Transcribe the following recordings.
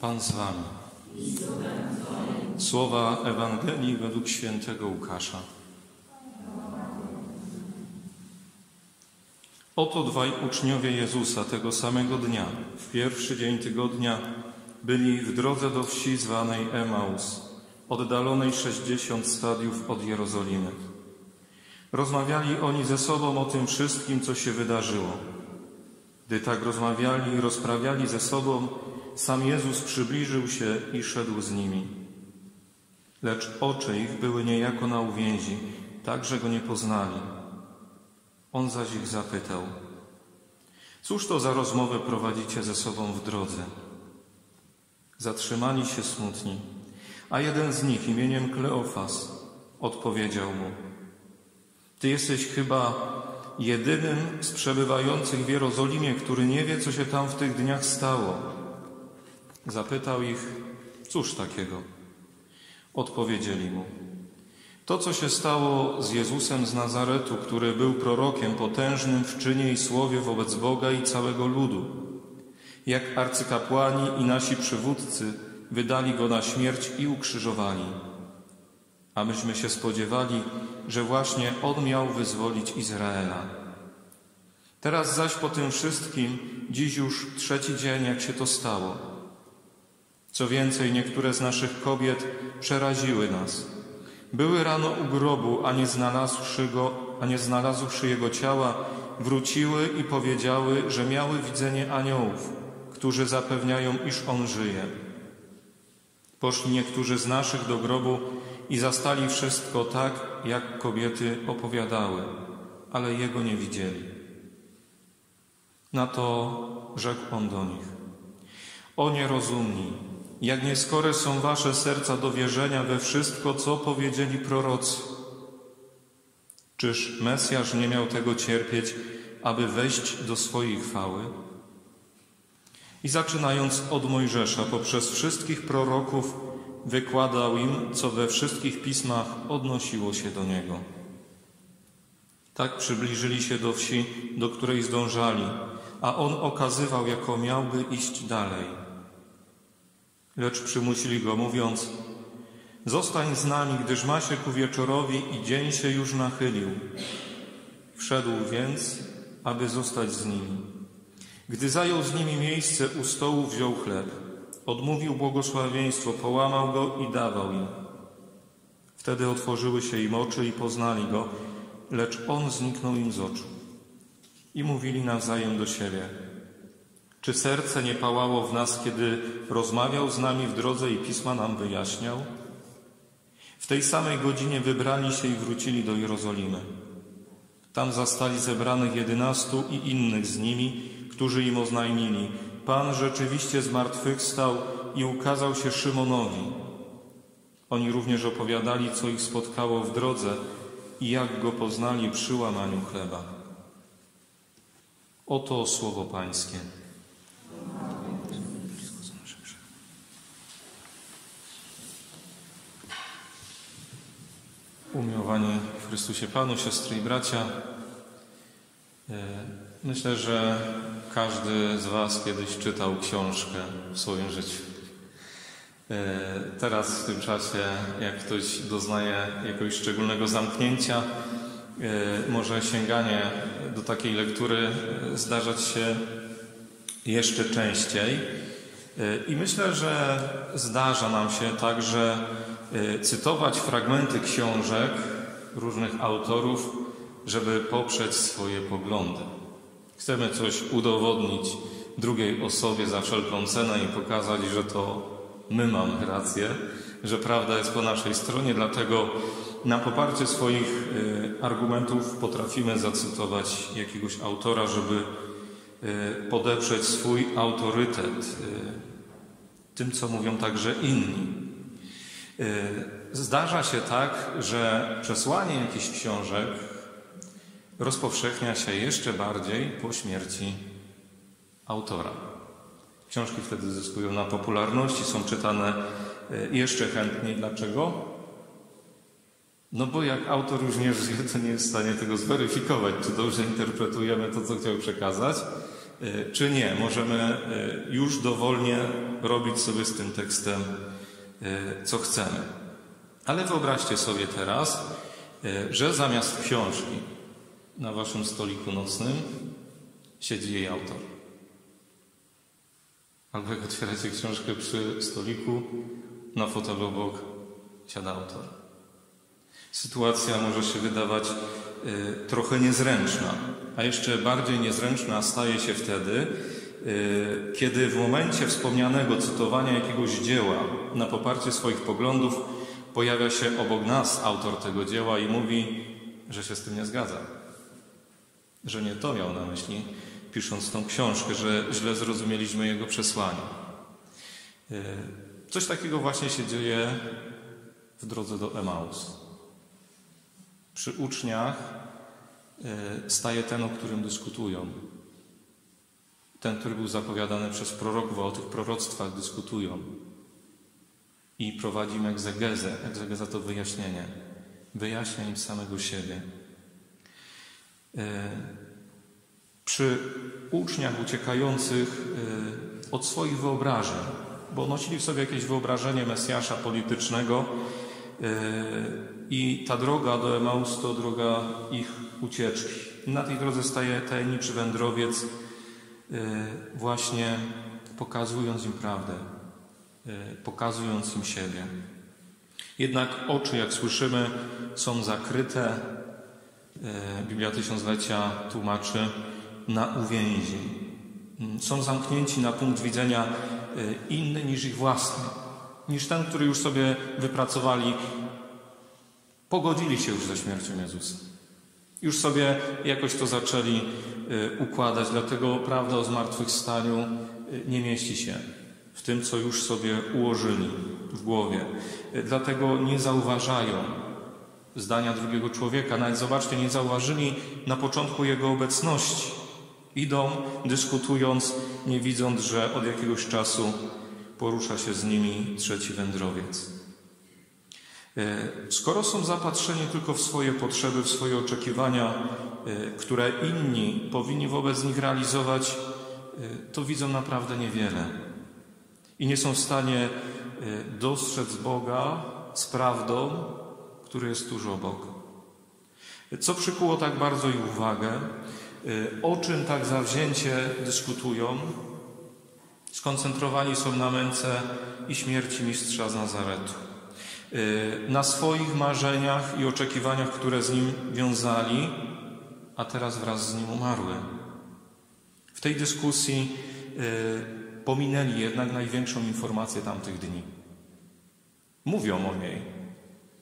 Pan z wami. Słowa Ewangelii według świętego Łukasza. Oto dwaj uczniowie Jezusa tego samego dnia, w pierwszy dzień tygodnia, byli w drodze do wsi zwanej Emaus, oddalonej 60 stadiów od Jerozolimy. Rozmawiali oni ze sobą o tym wszystkim, co się wydarzyło. Gdy tak rozmawiali i rozprawiali ze sobą, sam Jezus przybliżył się i szedł z nimi. Lecz oczy ich były niejako na uwięzi, tak, że go nie poznali. On zaś ich zapytał: Cóż to za rozmowę prowadzicie ze sobą w drodze? Zatrzymali się smutni, a jeden z nich imieniem Kleofas odpowiedział mu: Ty jesteś chyba jedynym z przebywających w Jerozolimie, który nie wie, co się tam w tych dniach stało. Zapytał ich: Cóż takiego? Odpowiedzieli mu: To, co się stało z Jezusem z Nazaretu, który był prorokiem potężnym w czynie i słowie wobec Boga i całego ludu. Jak arcykapłani i nasi przywódcy wydali go na śmierć i ukrzyżowali. A myśmy się spodziewali, że właśnie on miał wyzwolić Izraela. Teraz zaś po tym wszystkim, dziś już trzeci dzień, jak się to stało. Co więcej, niektóre z naszych kobiet przeraziły nas. Były rano u grobu, a nie znalazłszy, go, a nie znalazłszy jego ciała, wróciły i powiedziały, że miały widzenie aniołów, którzy zapewniają, iż on żyje. Poszli niektórzy z naszych do grobu i zastali wszystko tak, jak kobiety opowiadały, ale jego nie widzieli. Na to rzekł on do nich: O nierozumni, jak nieskore są wasze serca do wierzenia we wszystko, co powiedzieli prorocy. Czyż Mesjasz nie miał tego cierpieć, aby wejść do swojej chwały? I zaczynając od Mojżesza, poprzez wszystkich proroków, wykładał im, co we wszystkich pismach odnosiło się do niego. Tak przybliżyli się do wsi, do której zdążali, a on okazywał, jako miałby iść dalej. Lecz przymusili go, mówiąc: Zostań z nami, gdyż ma się ku wieczorowi i dzień się już nachylił. Wszedł więc, aby zostać z nimi. Gdy zajął z nimi miejsce u stołu, wziął chleb, odmówił błogosławieństwo, połamał go i dawał im. Wtedy otworzyły się im oczy i poznali go, lecz on zniknął im z oczu. I mówili nawzajem do siebie: Czy serce nie pałało w nas, kiedy rozmawiał z nami w drodze i pisma nam wyjaśniał? W tej samej godzinie wybrali się i wrócili do Jerozolimy. Tam zastali zebranych jedynastu i innych z nimi, którzy im oznajmili: Pan rzeczywiście zmartwychwstał i ukazał się Szymonowi. Oni również opowiadali, co ich spotkało w drodze i jak go poznali przy łamaniu chleba. Oto słowo Pańskie. Umiłowani w Chrystusie Panu, siostry i bracia, myślę, że każdy z Was kiedyś czytał książkę w swoim życiu. Teraz w tym czasie, jak ktoś doznaje jakiegoś szczególnego zamknięcia, może sięganie do takiej lektury zdarzać się jeszcze częściej. I myślę, że zdarza nam się także cytować fragmenty książek różnych autorów, żeby poprzeć swoje poglądy. Chcemy coś udowodnić drugiej osobie za wszelką cenę i pokazać, że to my mamy rację, że prawda jest po naszej stronie, dlatego na poparcie swoich argumentów potrafimy zacytować jakiegoś autora, żeby podeprzeć swój autorytet tym, co mówią także inni. Zdarza się tak, że przesłanie jakichś książek rozpowszechnia się jeszcze bardziej po śmierci autora. Książki wtedy zyskują na popularności, są czytane jeszcze chętniej. Dlaczego? No bo jak autor już nie żyje, to nie jest w stanie tego zweryfikować, czy dobrze interpretujemy to, co chciał przekazać, y, czy nie. Możemy y, już dowolnie robić sobie z tym tekstem, co chcemy. Ale wyobraźcie sobie teraz, że zamiast książki na waszym stoliku nocnym siedzi jej autor. Albo jak otwieracie książkę przy stoliku, na fotelu obok siada autor. Sytuacja może się wydawać y, trochę niezręczna, a jeszcze bardziej niezręczna staje się wtedy, kiedy w momencie wspomnianego cytowania jakiegoś dzieła na poparcie swoich poglądów pojawia się obok nas autor tego dzieła i mówi, że się z tym nie zgadza, że nie to miał na myśli, pisząc tą książkę, że źle zrozumieliśmy jego przesłanie. Y, coś takiego właśnie się dzieje w drodze do Emaus. Przy uczniach y, staje ten, o którym dyskutują. Ten, który był zapowiadany przez proroków, a o tych proroctwach dyskutują. I prowadzimy egzegezę. Egzegeza to wyjaśnienie. Wyjaśnia im samego siebie. Y, przy uczniach uciekających y, od swoich wyobrażeń, bo nosili w sobie jakieś wyobrażenie Mesjasza politycznego y, i ta droga do Emaus to droga ich ucieczki. Na tej drodze staje tajemniczy wędrowiec, właśnie pokazując im prawdę, pokazując im siebie. Jednak oczy, jak słyszymy, są zakryte. Biblia Tysiąclecia tłumaczy, na uwięzi. Mm, są zamknięci na punkt widzenia y, inny niż ich własny, niż ten, który już sobie wypracowali. Pogodzili się już ze śmiercią Jezusa. Już sobie jakoś to zaczęli y, układać, dlatego prawda o zmartwychwstaniu y, nie mieści się tym, co już sobie ułożyli w głowie. Dlatego nie zauważają zdania drugiego człowieka. Nawet zobaczcie, nie zauważyli na początku jego obecności. Idą, dyskutując, nie widząc, że od jakiegoś czasu porusza się z nimi trzeci wędrowiec. E, skoro są zapatrzeni tylko w swoje potrzeby, w swoje oczekiwania, e, które inni powinni wobec nich realizować, e, to widzą naprawdę niewiele. I nie są w stanie dostrzec Boga z prawdą, który jest tuż obok. Co przykuło tak bardzo ich uwagę? Y, o czym tak zawzięcie dyskutują? Skoncentrowani są na męce i śmierci mistrza z Nazaretu. Y, na swoich marzeniach i oczekiwaniach, które z nim wiązali, a teraz wraz z nim umarły. W tej dyskusji pominęli jednak największą informację tamtych dni. Mówią o niej,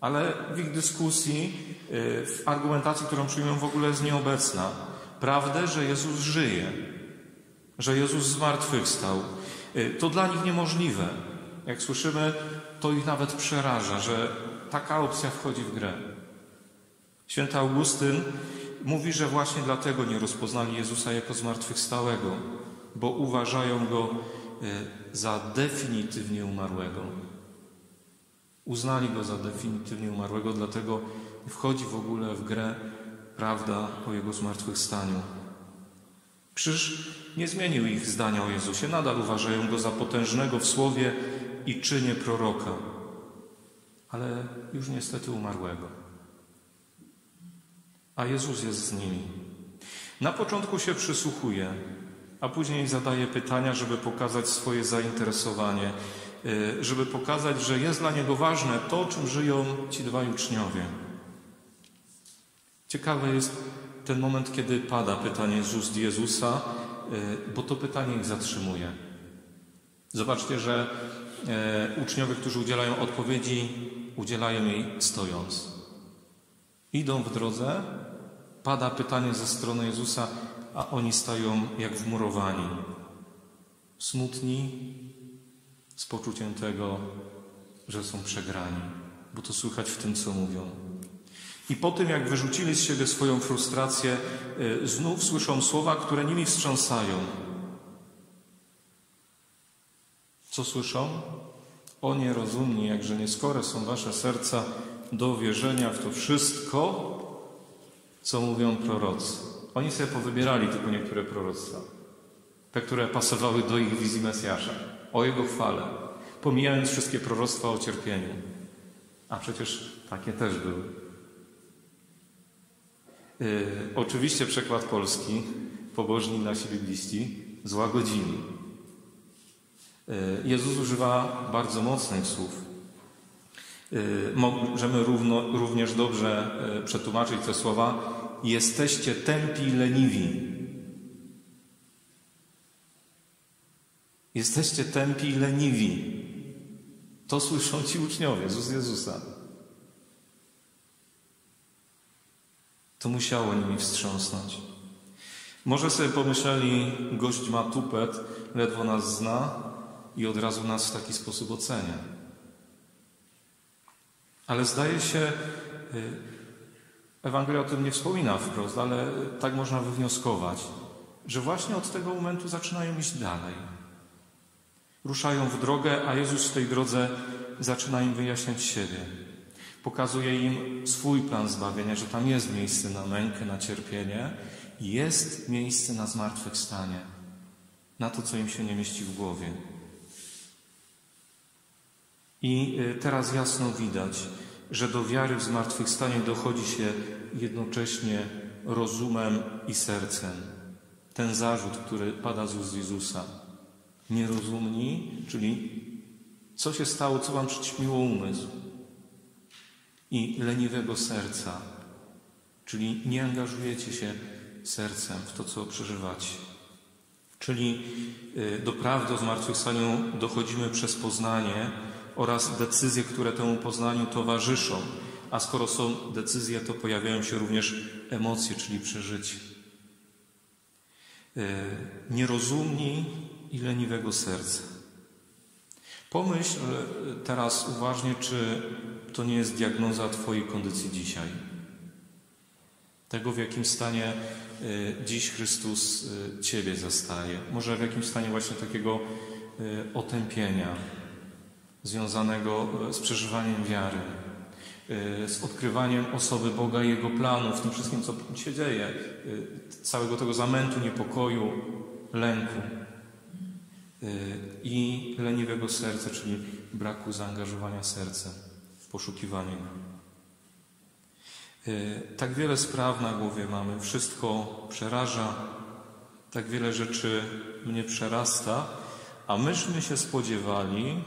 ale w ich dyskusji, w argumentacji, którą przyjmują, w ogóle jest nieobecna prawdę, że Jezus żyje, że Jezus zmartwychwstał. Y, to dla nich niemożliwe. Jak słyszymy, to ich nawet przeraża, że taka opcja wchodzi w grę. Święty Augustyn mówi, że właśnie dlatego nie rozpoznali Jezusa jako zmartwychwstałego, bo uważają go y, za definitywnie umarłego. Uznali go za definitywnie umarłego, dlatego wchodzi w ogóle w grę prawda o Jego zmartwychwstaniu. Krzyż nie zmienił ich zdania o Jezusie, nadal uważają Go za potężnego w słowie i czynie proroka, ale już niestety umarłego. A Jezus jest z nimi. Na początku się przysłuchuje, a później zadaje pytania, żeby pokazać swoje zainteresowanie, y, żeby pokazać, że jest dla Niego ważne to, czym żyją ci dwaj uczniowie. Ciekawy jest ten moment, kiedy pada pytanie z Jezusa, e, bo to pytanie ich zatrzymuje. Zobaczcie, że e, uczniowie, którzy udzielają odpowiedzi, udzielają jej stojąc. Idą w drodze, pada pytanie ze strony Jezusa, a oni stają jak wmurowani. Smutni z poczuciem tego, że są przegrani, bo to słychać w tym, co mówią. I po tym, jak wyrzucili z siebie swoją frustrację, y, znów słyszą słowa, które nimi wstrząsają. Co słyszą? O nierozumni, jakże nieskore są wasze serca do wierzenia w to wszystko, co mówią prorocy. Oni sobie powybierali tylko niektóre proroctwa. te, które pasowały do ich wizji Mesjasza, o Jego chwale, pomijając wszystkie proroctwa o cierpieniu. A przecież takie też były. Yy, oczywiście przekład polski, pobożni nasi bibliści, złagodzili. Yy, Jezus używa bardzo mocnych słów. Yy, możemy równo, również dobrze yy, przetłumaczyć te słowa. Jesteście tępi i leniwi. Jesteście tępi i leniwi. To słyszą ci uczniowie z Jezusa. To musiało nimi wstrząsnąć. Może sobie pomyśleli, gość ma tupet, ledwo nas zna i od razu nas w taki sposób ocenia. Ale zdaje się, y, Ewangelia o tym nie wspomina wprost, ale tak można wywnioskować, że właśnie od tego momentu zaczynają iść dalej. Ruszają w drogę, a Jezus w tej drodze zaczyna im wyjaśniać siebie. Pokazuje im swój plan zbawienia, że tam jest miejsce na mękę, na cierpienie, jest miejsce na zmartwychwstanie, na to, co im się nie mieści w głowie. I y, teraz jasno widać, że do wiary w zmartwychwstanie dochodzi się jednocześnie rozumem i sercem. Ten zarzut, który pada z Jezusa. Nierozumni, czyli co się stało, co wam przyćmiło umysł. I leniwego serca, czyli nie angażujecie się sercem w to, co przeżywacie. Czyli y, do prawdy o zmartwychwstaniu dochodzimy przez poznanie oraz decyzje, które temu poznaniu towarzyszą. A skoro są decyzje, to pojawiają się również emocje, czyli przeżycie. Y, nierozumni i leniwego serca. Pomyśl teraz uważnie, czy to nie jest diagnoza Twojej kondycji dzisiaj. Tego, w jakim stanie y, dziś Chrystus Ciebie zastaje. Może w jakimś stanie właśnie takiego otępienia, związanego z przeżywaniem wiary, z odkrywaniem osoby Boga i Jego planu, w tym wszystkim, co się dzieje, całego tego zamętu, niepokoju, lęku i leniwego serca, czyli braku zaangażowania serca w poszukiwanie E, tak wiele spraw na głowie mamy, wszystko przeraża, tak wiele rzeczy mnie przerasta, a myśmy się spodziewali,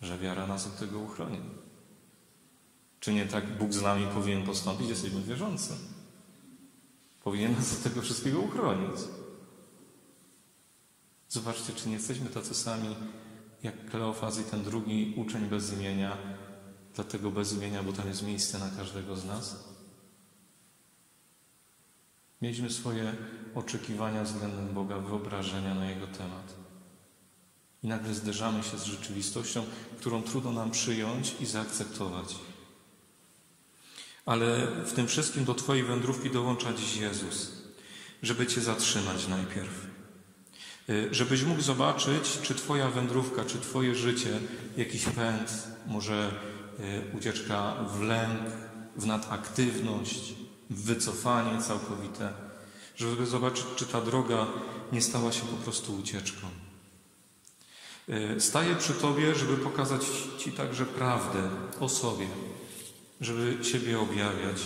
że wiara nas od tego uchroni. Czy nie tak Bóg z nami powinien postąpić? Jesteśmy wierzący. Powinien nas od tego wszystkiego uchronić. Zobaczcie, czy nie jesteśmy tacy sami jak Kleofaz i ten drugi uczeń bez imienia, dlatego bez imienia, bo tam jest miejsce na każdego z nas. Mieliśmy swoje oczekiwania względem Boga, wyobrażenia na Jego temat. I nagle zderzamy się z rzeczywistością, którą trudno nam przyjąć i zaakceptować. Ale w tym wszystkim do Twojej wędrówki dołącza dziś Jezus, żeby Cię zatrzymać najpierw. Y, żebyś mógł zobaczyć, czy Twoja wędrówka, czy Twoje życie, jakiś pęd, może Y, ucieczka w lęk, w nadaktywność, w wycofanie całkowite, żeby zobaczyć, czy ta droga nie stała się po prostu ucieczką. Y, staję przy Tobie, żeby pokazać Ci także prawdę o sobie, żeby siebie objawiać.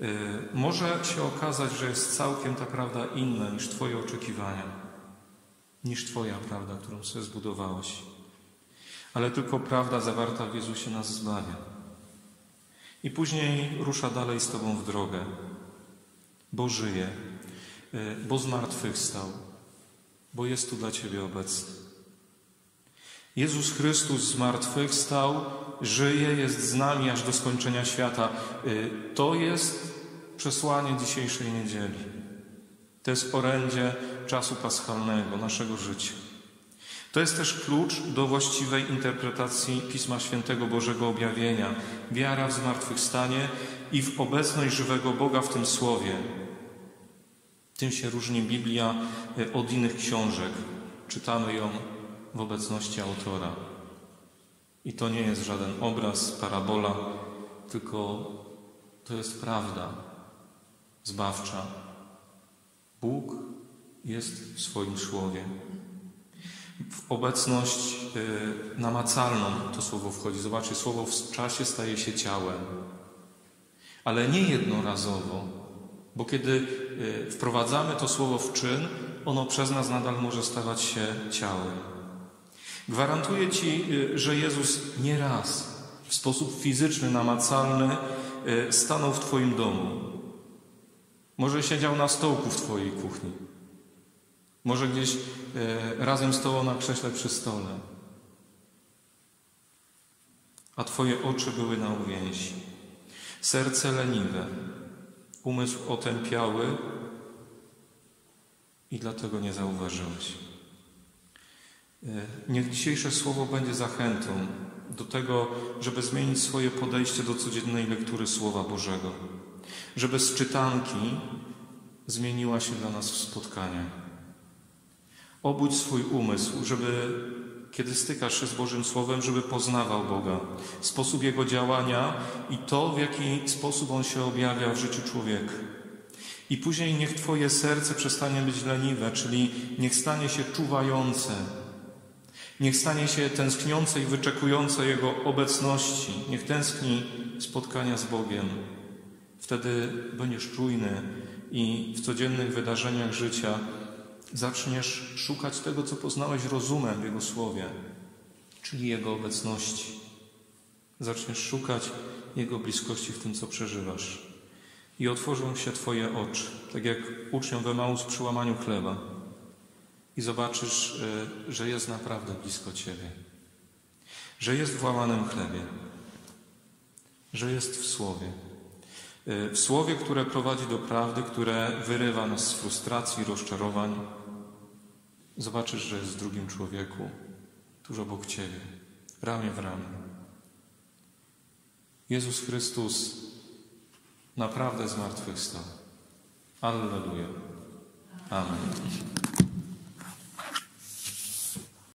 Y, może się okazać, że jest całkiem ta prawda inna niż Twoje oczekiwania, niż Twoja prawda, którą sobie zbudowałeś ale tylko prawda zawarta w Jezusie nas zbawia. I później rusza dalej z Tobą w drogę, bo żyje, e, bo zmartwychwstał, bo jest tu dla Ciebie obecny. Jezus Chrystus zmartwychwstał, żyje, jest z nami aż do skończenia świata. E, to jest przesłanie dzisiejszej niedzieli. To jest orędzie czasu paschalnego, naszego życia. To jest też klucz do właściwej interpretacji Pisma Świętego Bożego Objawienia. Wiara w zmartwychwstanie i w obecność żywego Boga w tym Słowie. Tym się różni Biblia e, od innych książek. Czytamy ją w obecności autora. I to nie jest żaden obraz, parabola, tylko to jest prawda zbawcza. Bóg jest w swoim słowie. W obecność y, namacalną to słowo wchodzi. Zobaczcie, słowo w czasie staje się ciałem. Ale nie jednorazowo, bo kiedy y, wprowadzamy to słowo w czyn, ono przez nas nadal może stawać się ciałem. Gwarantuję Ci, y, że Jezus nie raz w sposób fizyczny, namacalny stanął w Twoim domu. Może siedział na stołku w Twojej kuchni. Może gdzieś razem z Tobą na krześle przy stole. A Twoje oczy były na uwięzi. Serce leniwe, umysł otępiały i dlatego nie zauważyłeś. Niech dzisiejsze słowo będzie zachętą do tego, żeby zmienić swoje podejście do codziennej lektury Słowa Bożego, żeby z czytanki zmieniła się dla nas w spotkania. Obudź swój umysł, żeby kiedy stykasz się z Bożym Słowem, żeby poznawał Boga, sposób Jego działania i to, w jaki sposób On się objawia w życiu człowieka. I później niech Twoje serce przestanie być leniwe, czyli niech stanie się czuwające, niech stanie się tęskniące i wyczekujące Jego obecności, niech tęskni spotkania z Bogiem. Wtedy będziesz czujny i w codziennych wydarzeniach życia zaczniesz szukać tego, co poznałeś rozumem w Jego Słowie, czyli Jego obecności. Zaczniesz szukać Jego bliskości w tym, co przeżywasz. I otworzą się Twoje oczy, tak jak uczniom we Maus przy łamaniu chleba. I zobaczysz, e, że jest naprawdę blisko Ciebie. Że jest w łamanym chlebie. Że jest w Słowie. E, w Słowie, które prowadzi do prawdy, które wyrywa nas z frustracji, rozczarowań, Zobaczysz, że jest w drugim człowieku, tuż obok Ciebie, ramię w ramię. Jezus Chrystus naprawdę zmartwychwstał. Alleluja. Amen.